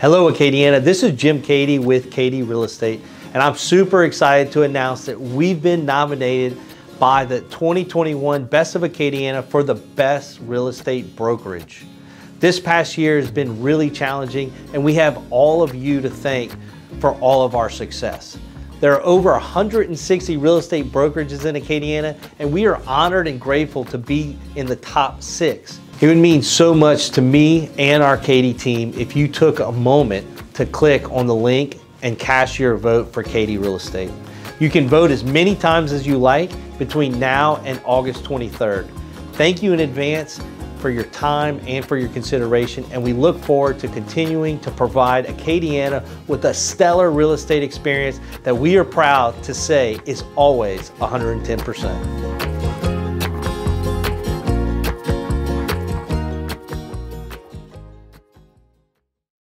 Hello Acadiana, this is Jim Keaty with Keaty Real Estate and I'm super excited to announce that we've been nominated by the 2021 Best of Acadiana for the best real estate brokerage. This past year has been really challenging and we have all of you to thank for all of our success. There are over 160 real estate brokerages in Acadiana and we are honored and grateful to be in the top six. It would mean so much to me and our Keaty team if you took a moment to click on the link and cast your vote for Keaty Real Estate. You can vote as many times as you like between now and August 23rd. Thank you in advance for your time and for your consideration, and we look forward to continuing to provide Acadiana with a stellar real estate experience that we are proud to say is always 110%.